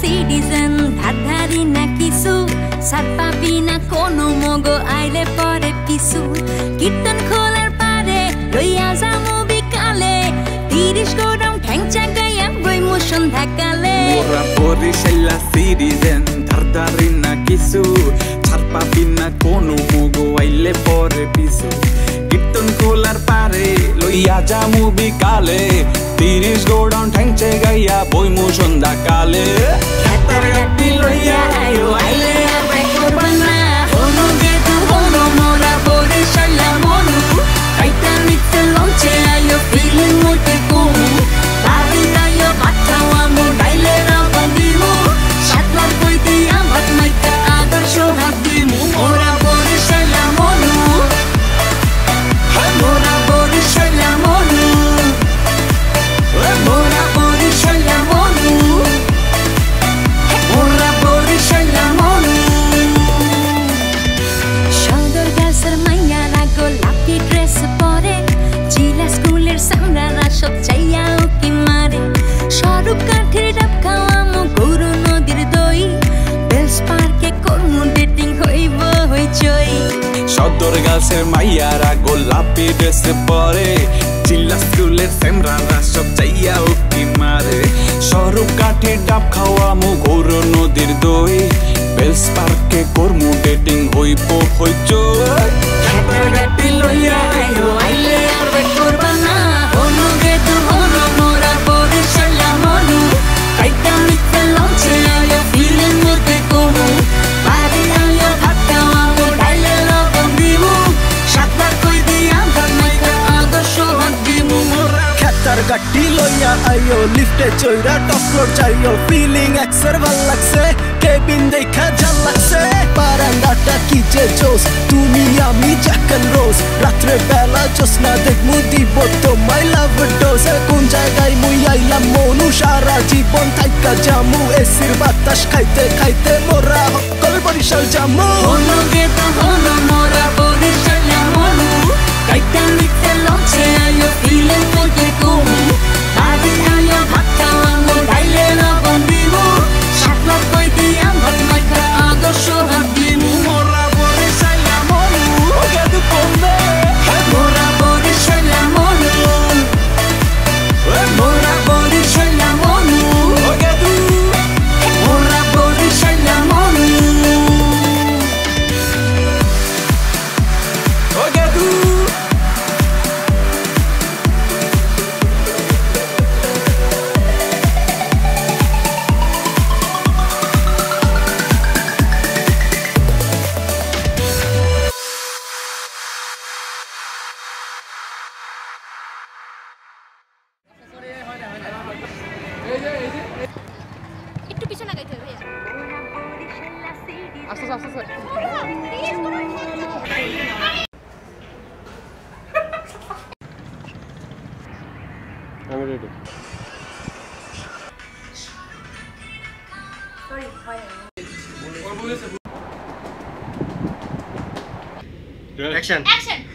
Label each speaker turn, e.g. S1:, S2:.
S1: Citizen ধারধারি না কিছু সার পাবি না কোনো মগো আইলে পরে পিছু। কীর্তন খোলার পারে লইয়া যামু বিকালে, তিরিশ গরম ঠ্যাং চাগাইয়া বইমু সন্ধ্যাকালে।
S2: মোরা বরিশাল্লা সিরিজেন ধারধারি না কিছু ছাড় পাবি না কোনো মুগো আইলে পরে পিছু। কীর্তন খোলার পারে লইয়া যামু বিকালে, তিরিশ
S1: স্কুলের সামরারা সব চাইয়া উকি মারে। সরু কাঠের ডাব খাওয়ামু গরু নদীর দই। বেলস পার্কে করমু ডেটিং হইব হইচই।
S2: সদর গাছের মাইয়ারা গোলাপি ড্রেস পরে। জিল্লা স্কুলের সেমরারা সব চাইয়া উকি মারে। সরু কাঠে ডাব খাওয়া মু ঘোর নদীর দই। বেলস পার্কে কর্মু ডেটিং হইব হইচই।
S1: লইয়া
S3: গাটি লইয়া আইও, লিফটে চইরা টপ ফ্লোর চাইও ফিলিং এক্সের ভালো লাগছে কেবিন দেখা জাল লাগছে। বারান্দাটা কি যে জোস, তুমি আমি জ্যাকন রোজ রাত্রে বেলা জোসনা দেখমু দিব তোমায় লাভ ডোজ কোন জায়গায় মুই আইলাম, মনু সারা জীবন থাইকা জামু। এসির বাতাস খাইতে খাইতে মোরা সকল বরিশাল জামু।
S1: হনু গে তু হনু
S4: Asıl asıl.
S5: I'm ready. Sorry, fine. Action.
S4: Action.